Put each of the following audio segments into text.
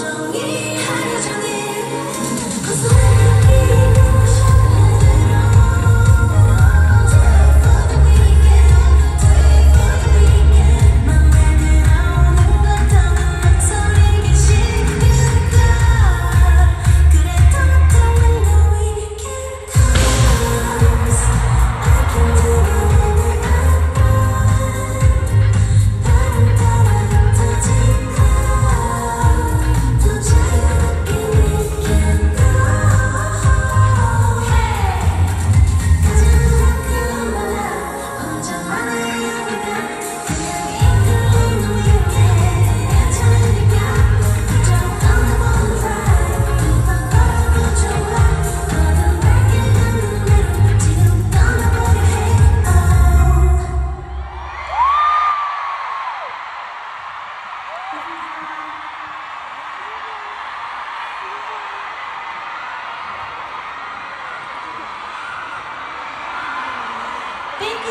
上一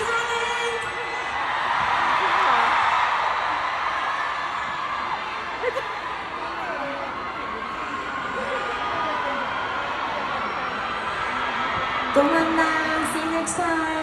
Thailand! Gong Nam See you next time.